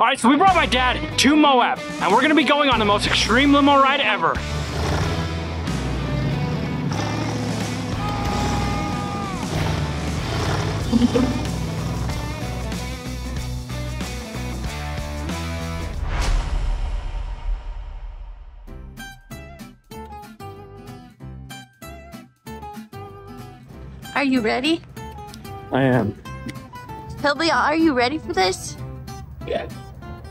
All right, so we brought my dad to Moab, and we're gonna be going on the most extreme limo ride ever. Are you ready? I am. Hillbilly, are you ready for this? Yeah.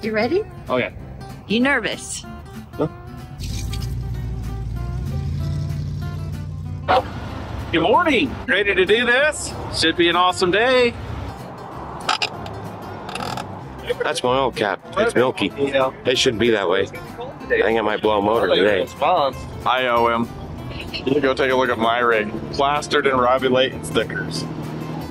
You ready? Oh yeah. You nervous? Good morning. Ready to do this? Should be an awesome day. That's my old cap. It's milky. It shouldn't be that way. I think I might blow a motor today. I owe him. You go take a look at my rig. Plastered in Robby Layton stickers.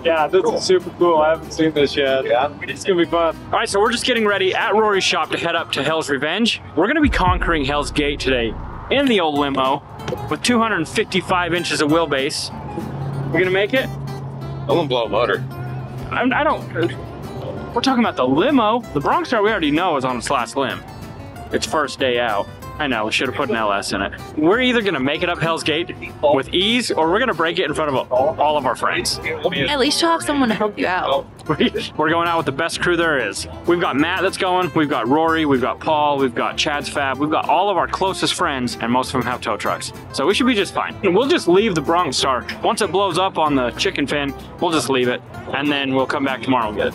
Yeah, this is super cool. I haven't seen this yet. Yeah. It's gonna be fun. All right, so we're just getting ready at Rory's shop to head up to Hell's Revenge. We're gonna be conquering Hell's Gate today in the old limo with 255 inches of wheelbase. We're gonna make it? I'm gonna blow a motor. I'm, I don't. We're talking about the limo. The Bronx Star we already know is on its last limb. It's first day out. I know, we should have put an LS in it. We're either gonna make it up Hell's Gate with ease, or we're gonna break it in front of all of our friends. At least you'll have someone to help you out. We're going out with the best crew there is. We've got Matt that's going, we've got Rory, we've got Paul, we've got Chad's Fab, we've got all of our closest friends, and most of them have tow trucks. So we should be just fine. And We'll just leave the Bronx Star. Once it blows up on the chicken fin, we'll just leave it, and then we'll come back tomorrow and get it.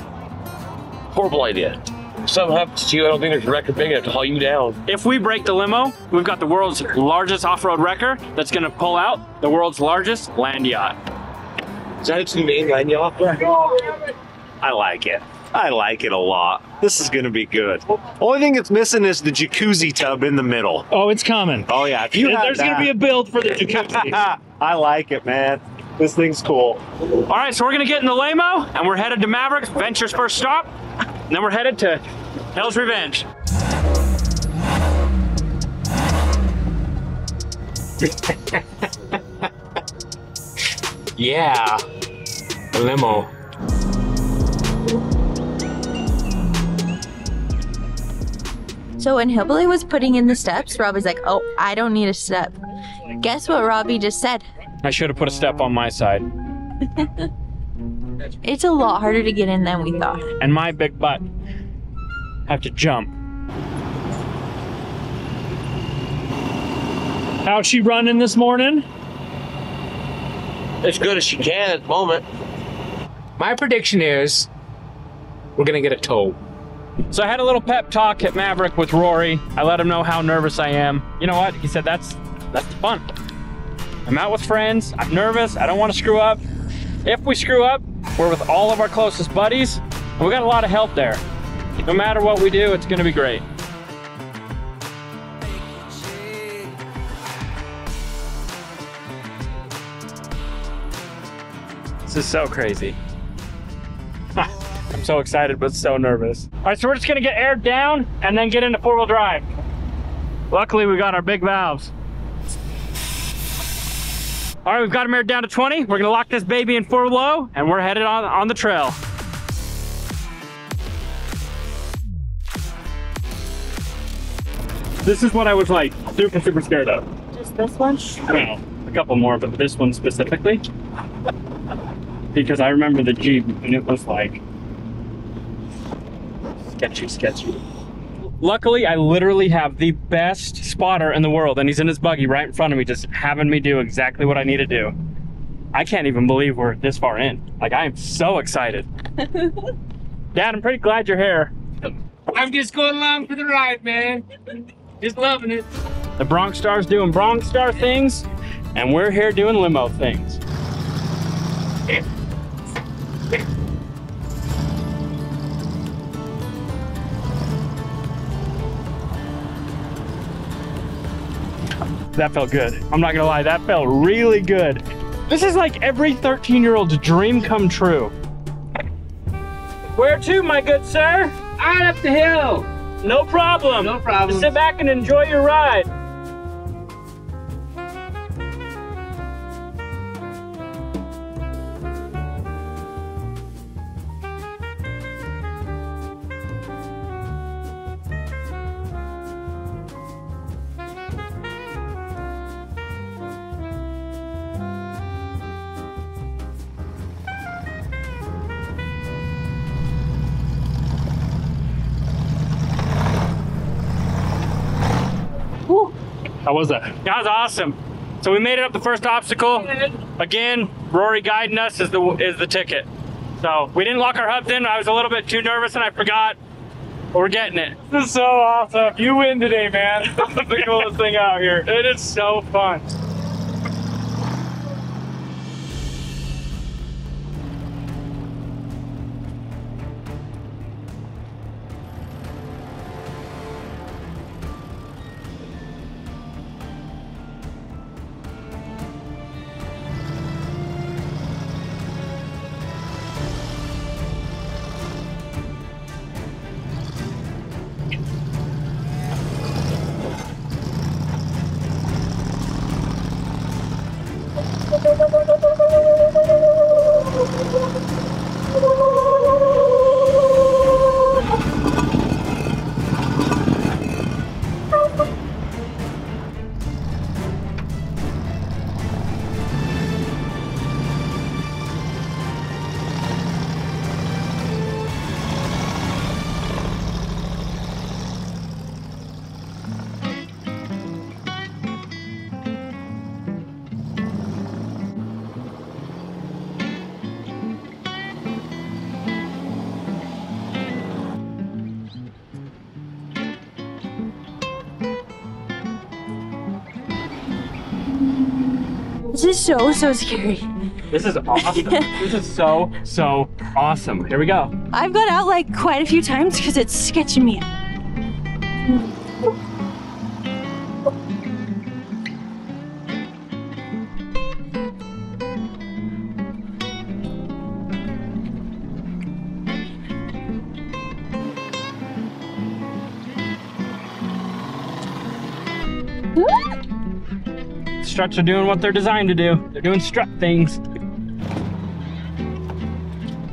Horrible idea. If something happens to you, I don't think there's a wrecker big enough to haul you down. If we break the limo, we've got the world's largest off-road wrecker that's gonna pull out the world's largest land yacht. Is that its main land yacht? I like it. I like it a lot. This is gonna be good. Only thing it's missing is the jacuzzi tub in the middle. Oh, it's coming. Oh yeah, if you have There's gonna be a build for the jacuzzi. that- I like it, man. This thing's cool. All right, so we're gonna get in the limo, and we're headed to Maverick, Venture's first stop, and then we're headed to Hell's Revenge. Yeah. A limo. So when Hillbilly was putting in the steps, Robby's like, oh, I don't need a step. Guess what Robby just said? I should have put a step on my side. It's a lot harder to get in than we thought. and my big butt have to jump. How's she running this morning? As good as she can at the moment. My prediction is we're gonna get a tow. So I had a little pep talk at Maverick with Rory. I let him know how nervous I am. You know what? He said that's that's the fun. I'm out with friends. I'm nervous. I don't want to screw up. If we screw up, we're with all of our closest buddies. And we got a lot of help there. No matter what we do, it's to be great. This is so crazy. I'm so excited, but so nervous. All right, so we're just gonna get aired down and then get into four-wheel drive. Luckily, we got our big valves. All right, we've got them aired down to 20. We're gonna lock this baby in four low, and we're headed on, on the trail. This is what I was like super, super scared of. Just this one? Well, a couple more, but this one specifically. Because I remember the Jeep and it was like sketchy, sketchy. Luckily, I literally have the best spotter in the world, and he's in his buggy right in front of me, just having me do exactly what I need to do. I can't even believe we're this far in. Like, I am so excited. Dad, I'm pretty glad you're here. I'm just going along for the ride, man. Just loving it. The Bronx Star's doing Bronx Star things, and we're here doing limo things. That felt good. I'm not gonna lie, that felt really good. This is like every 13 year old's dream come true. Where to, my good sir? On up the hill. No problem. No problem. Just sit back and enjoy your ride. How was that? That was awesome. So we made it up the first obstacle. Again, Rory guiding us is the is the ticket. So we didn't lock our hubs in. I was a little bit too nervous and I forgot. But we're getting it. This is so awesome. You win today, man. This is the coolest thing out here. It is so fun. This is so, so scary. This is awesome. this is so, so awesome. Here we go. I've got out like quite a few times because it's sketching me out. Struts are doing what they're designed to do. They're doing strut things.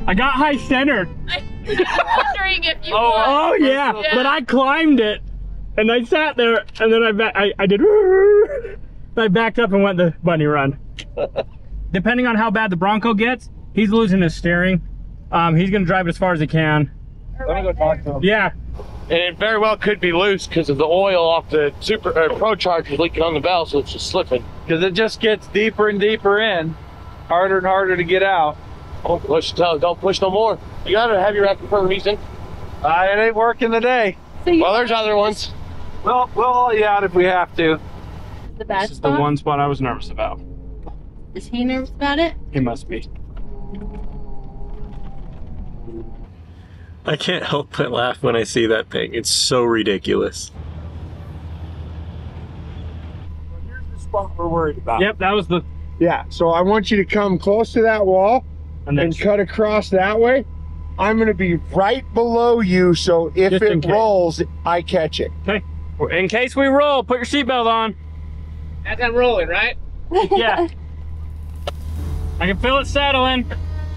I got high centered. wondering if you Oh, oh yeah. Yeah. But I climbed it, and I sat there, and then I ba- I, I did. I backed up and went the bunny run. Depending on how bad the Bronco gets, he's losing his steering. Um, he's gonna drive it as far as he can. Let me go talk to him. Yeah, And it very well could be loose because of the oil off the super uh, ProCharger leaking on the valve, so it's just slipping. Because it just gets deeper and deeper in, harder and harder to get out. Don't push, no, don't push no more. You gotta have your racket for a reason. Uh, it ain't working today. Well, there's other ones. Well, we'll let you out if we have to. The bad this is the one spot I was nervous about. Is he nervous about it? He must be. I can't help but laugh when I see that thing. It's so ridiculous. Here's the spot we're worried about. Yep, that was the. Yeah, so I want you to come close to that wall And then and cut across that way. I'm going to be right below you, so if Just it rolls, I catch it. okay. In case we roll, put your seatbelt on. That's not rolling, right? Yeah. I can feel it settling.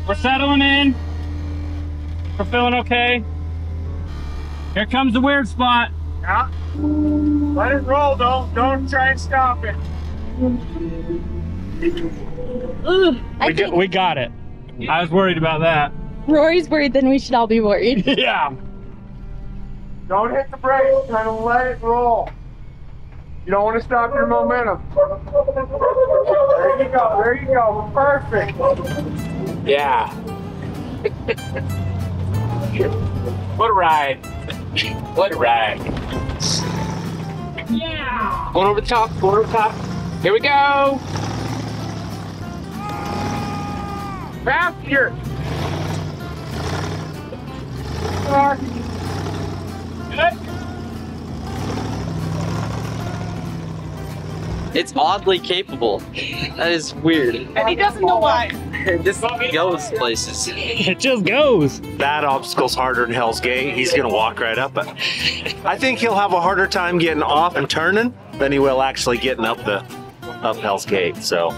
We're settling in. We're feeling okay. Here comes the weird spot. Yeah. Let it roll, though. Don't try and stop it. I We, got, think we got it. I was worried about that. Rory's worried, then we should all be worried. yeah. Don't hit the brakes, kind of let it roll. You don't want to stop your momentum. There you go, there you go. Perfect. Yeah. what a ride. What a ride. Yeah. Going over the top, going over the top. Here we go. Faster. Good. It's oddly capable. That is weird. And he doesn't know why. It just goes places. It just goes. That obstacle's harder than Hell's Gate. He's gonna walk right up it. I think he'll have a harder time getting off and turning than he will actually getting up the up Hell's Gate. So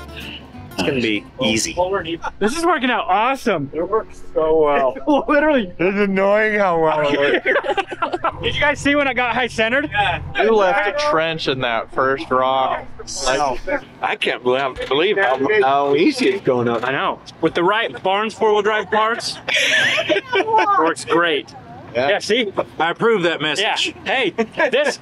it's gonna be easy. This is working out awesome. It works so well. Literally. It's annoying how well it works. Did you guys see when I got high centered? You left a trench in that first rock. Like, I can't believe, believe how, how easy it's going up. I know. With the right Barnes four wheel drive parts, works great. Yeah. see? I approve that Yeah. message. Hey, this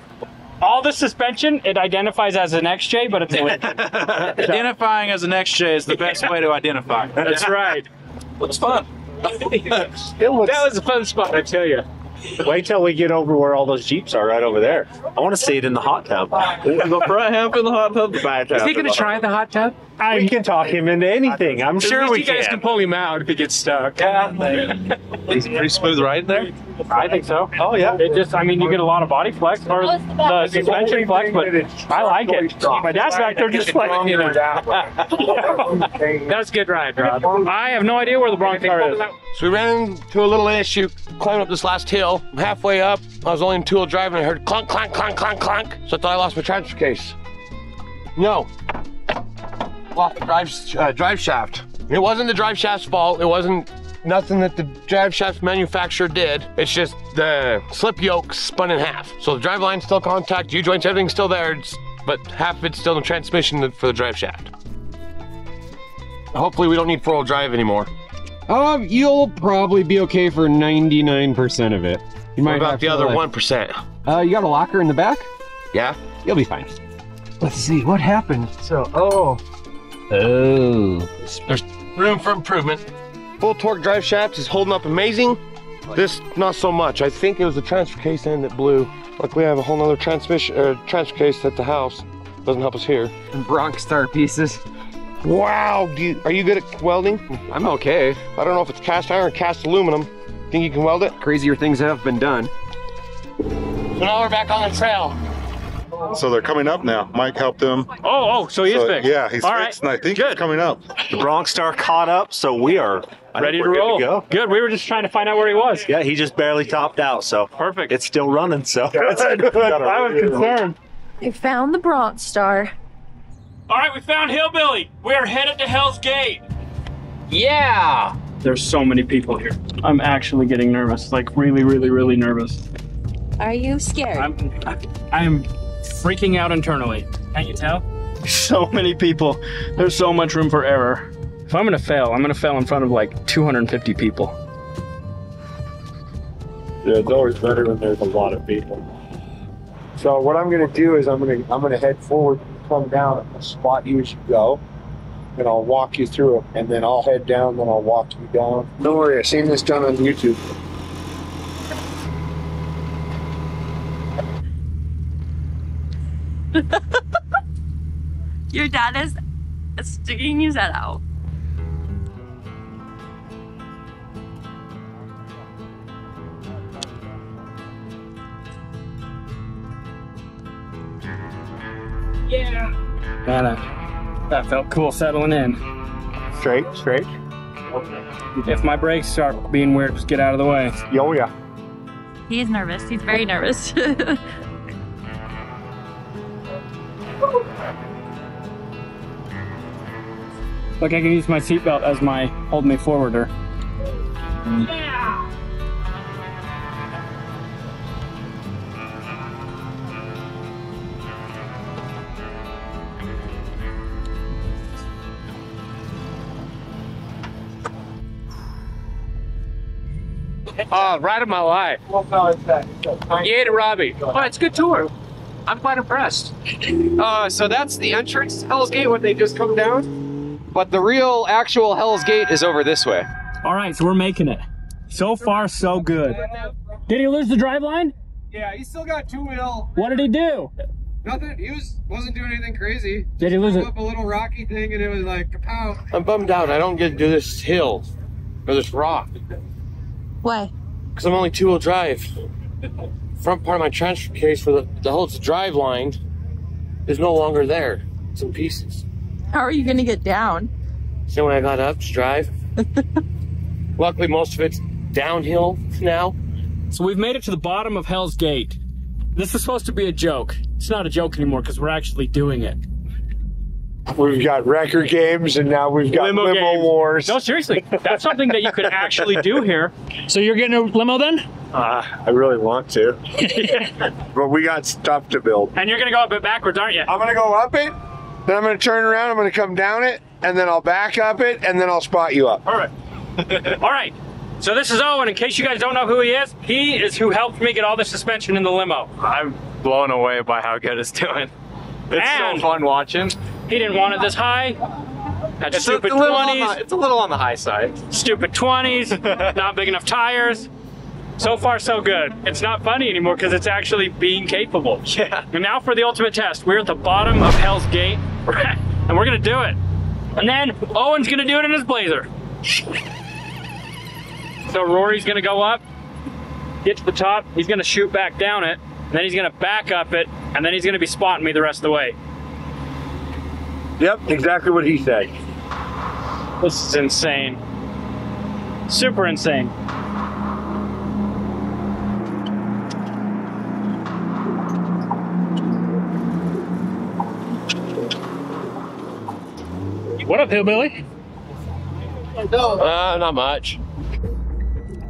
all the suspension, it identifies as an XJ, but it's a Lincoln. Identifying as an XJ is the best way to identify. That's right. Looks fun. It looks, That was a fun spot, I tell you. Wait till we get over where all those Jeeps are right over there. I want to see it in the hot tub. The front half in the hot tub, the back half. Is he gonna try the hot tub? we can talk him into anything. I'm sure we you guys can. can pull him out if he gets stuck. Yeah, He's pretty smooth right there. I think so. Oh yeah. It just, I mean, you get a lot of body flex or the suspension flex, but I like it. My dad's back there just like, that's good ride, Rob. I have no idea where the Bronx car is. So we ran into a little issue climbing up this last hill. Halfway up, I was only in two-wheel drive and I heard clunk, clunk, clunk, clunk, clunk. So I thought I lost my transfer case. No. Lost the drive, uh, drive shaft. It wasn't the drive shaft's fault. It wasn't nothing that the drive shaft manufacturer did. It's just the slip yoke spun in half. So the drive line's still contact, U-joints, everything's still there, but half of it's still in transmission for the drive shaft. Hopefully we don't need four-wheel drive anymore. Um, you'll probably be okay for 99% of it. You What might about have the other like- one percent? Uh, you got a locker in the back? Yeah. You'll be fine. Let's see what happened. So, oh, Oh. There's room for improvement. Full torque drive shaft is holding up amazing. This not so much. I think it was the transfer case end that blew. Luckily, I have a whole nother transmission uh, transfer case at the house. Doesn't help us here. And Bronx Star pieces. Wow, do you, are you good at welding? I'm okay. I don't know if it's cast iron or cast aluminum. Think you can weld it? Crazier things have been done. So now we're back on the trail. So they're coming up now. Mike helped them. Oh, oh, so he is So, fixed. yeah, he's All right. fixed, and I think he's coming up. the Bronx Star caught up, so we are I Ready to roll. Good, to go. Good. We were just trying to find out where he was. Yeah, he just barely topped out, so Perfect. it's still running. So I was concerned. I found the Bronx Star. All right, we found Hillbilly. We are headed to Hell's Gate. Yeah. There's so many people here. I'm actually getting nervous. Like really, really, really nervous. Are you scared? I'm, I'm freaking out internally. Can't you tell? So many people. There's so much room for error. If I'm gonna fail, I'm gonna fail in front of like 250 people. Yeah, it's always better when there's a lot of people. So what I'm gonna do is I'm gonna I'm gonna head forward, come down at the spot you as you go, and I'll walk you through it, and then I'll head down, then I'll walk you down. Don't worry, I've seen this done on YouTube. Your dad is sticking his head out. Yeah. Man, I- that felt cool settling in. Straight, straight. If my brakes start being weird, just get out of the way. Oh yeah. He is nervous. He's very nervous. Look, I can use my seatbelt as my hold me forwarder. Oh, ride of my life. You ate it, Robby. Oh, it's a good tour. I'm quite impressed. Uh, so that's the entrance to Hell's Gate when they just come down. But the real, actual Hell's Gate is over this way. All right, so we're making it. So far, so good. Did he lose the drive line? Yeah, he still got two wheel. What did he do? Nothing. He was wasn't doing anything crazy. Did he lose it? Up a little rocky thing, and it was like kapow. I'm bummed out. I don't get to do this hill or this rock Why? because I'm only two-wheel drive. Front part of my transfer case for the, the holds the drive line is no longer there. It's in pieces. How are you gonna get down? So when I got up to drive, luckily most of it's downhill now. So we've made it to the bottom of Hell's Gate. This is supposed to be a joke. It's not a joke anymore because we're actually doing it. We've got wrecker games, and now we've got limo, games. wars. No, seriously, that's something that you could actually do here. So you're getting a limo then? Uh, I really want to, but we got stuff to build. And you're gonna go up it backwards, aren't you? I'm gonna go up it, then I'm gonna turn around, I'm gonna come down it, and then I'll back up it, and then I'll spot you up. All right. All right. So this is Owen. In case you guys don't know who he is, he is who helped me get all the suspension in the limo. I'm blown away by how good it's doing. It's And- so fun watching. He didn't want it this high. Had It's stupid a on 20s. the, it's a little on the high side. stupid 20s, not big enough tires. So far, so good. It's not funny anymore because it's actually being capable. Yeah. And now for the ultimate test. We're at the bottom of Hell's Gate, and we're gonna do it. And then Owen's gonna do it in his Blazer. So Rory's gonna go up, get to the top, he's gonna shoot back down it, and then he's gonna back up it, and then he's gonna be spotting me the rest of the way. Yep, exactly what he said. This is insane. Super insane. What up, hillbilly? Uh, not much.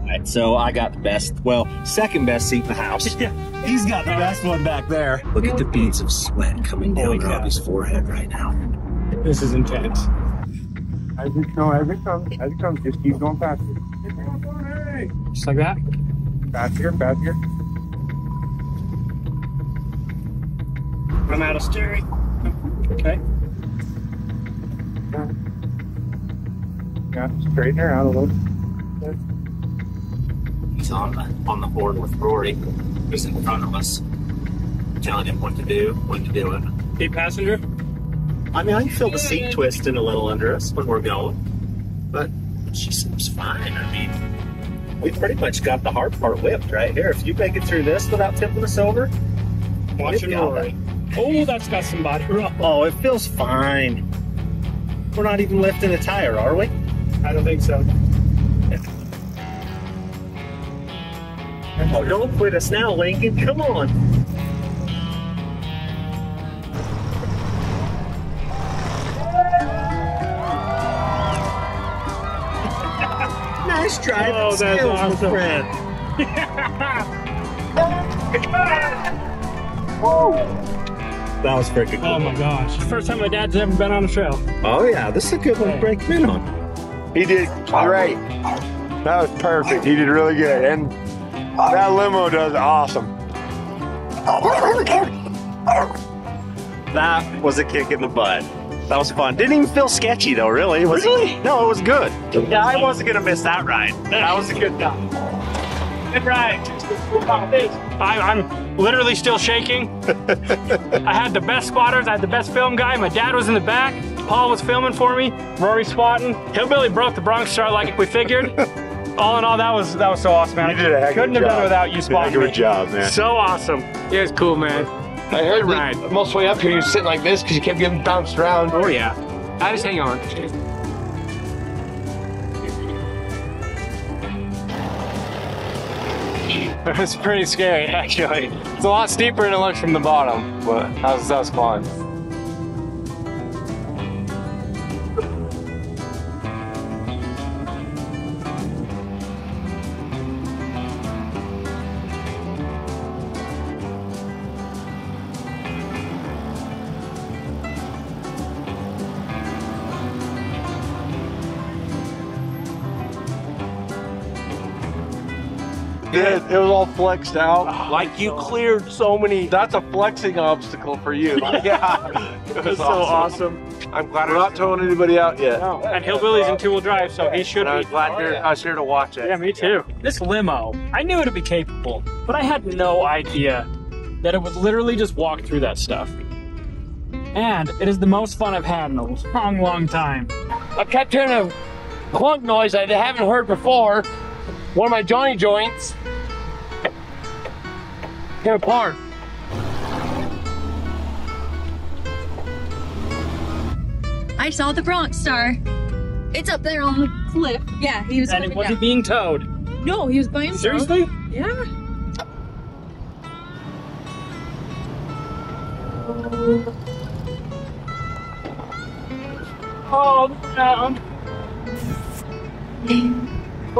Alright, so I got the best, well, second best seat in the house. He's got the best one back there. Look at the beads of sweat coming down Robby's forehead right now. This is intense. As it comes, as it comes, as it comes, just keep going faster. Just like that? Faster, faster. I'm out of steering. Okay. Yeah, straighten her out a little. He's on the, on the board with Rory, who's in front of us, telling him what to do, when to do it. Hey, passenger? I mean, I can feel the seat twisting a little under us when we're going, but she seems fine. I mean, we pretty much got the hard part whipped right here. If you make it through this without tipping us over, watch it right. Oh, that's got some body roll. Oh, it feels fine. We're not even lifting a tire, are we? I don't think so. Oh, don't quit us now, Lincoln. Come on. nice driving Oh, that's skills, awesome. friend. That was freaking oh, cool. Oh my gosh. First time my dad's ever been on a trail. Oh yeah, this is a good one to break in on. He did great. That was perfect. He did really good. And that limo does awesome. That was a kick in the butt. That was fun. Didn't even feel sketchy though, really. It was, really? No, it was good. Yeah, I wasn't gonna miss that ride. That was a good time. Good ride. I, I'm literally still shaking. I had the best spotters. I had the best film guy. My dad was in the back. Paul was filming for me. Rory spotting. Hillbilly broke the Bronx Star like we figured. all in all, that was that was so awesome, man. You did a heck of a Couldn't have done it without you You did a spotting heck of a me. job, man. So awesome. Yeah, it's cool, man. I heard Good ride. that most way up here, you're sitting like this because you kept getting bounced around. Oh yeah. I just hang on. It was pretty scary, actually. It's a lot steeper than it looks from the bottom, but that was, that was fun. Flexed out. Ah, like you cleared so many. That's a flexing obstacle for you. yeah, it was so awesome. I'm glad We're not towing anybody out yet. No. And Hillbilly's in two-wheel drive, so he should And I'm was glad oh, you're, I was here to watch it. Yeah, me too. This limo, I knew it'd be capable, but I had no idea that it would literally just walk through that stuff. And it is the most fun I've had in a long, long time. I kept hearing a clunk noise I haven't heard before. One of my Johnny joints came apart. I saw the Bronx Star. It's up there on the cliff. Yeah, he was And wasn't down. being towed. No, he was by himself. Seriously? Yeah. Oh, no.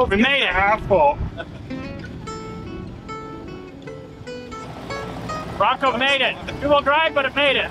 We made it. Half full. Bronco made it. Two-wheel drive, but it made it.